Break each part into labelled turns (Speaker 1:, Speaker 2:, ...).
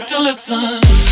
Speaker 1: got to listen.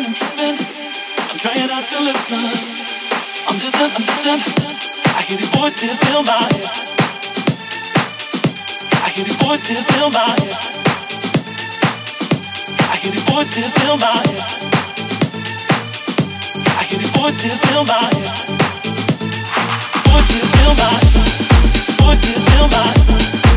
Speaker 1: and I'm tripping. I'm trying not to listen. I'm distant, I'm distant. I hear these voices in my head. I hear these voices in my head. I hear these voices in my head. I hear these voices in my head. Voices in my head. Voices in my head.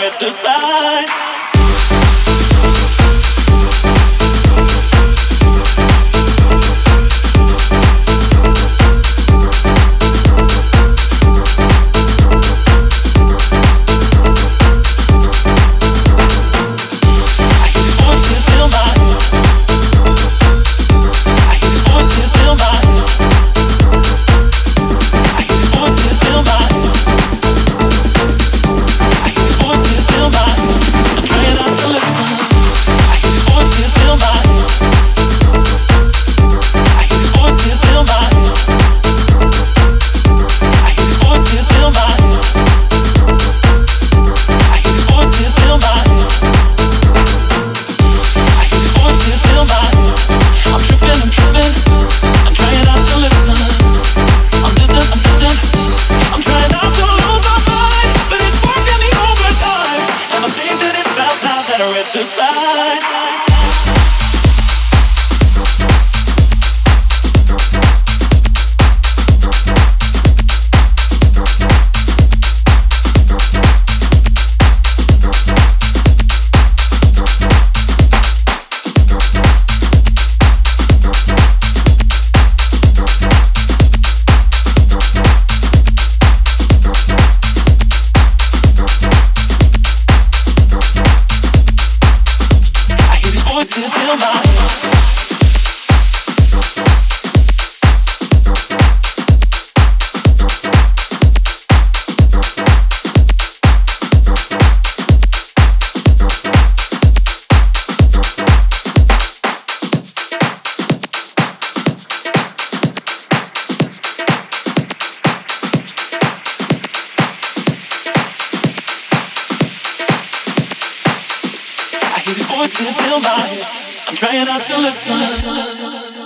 Speaker 1: at the side. voices in my head. I'm trying not to listen.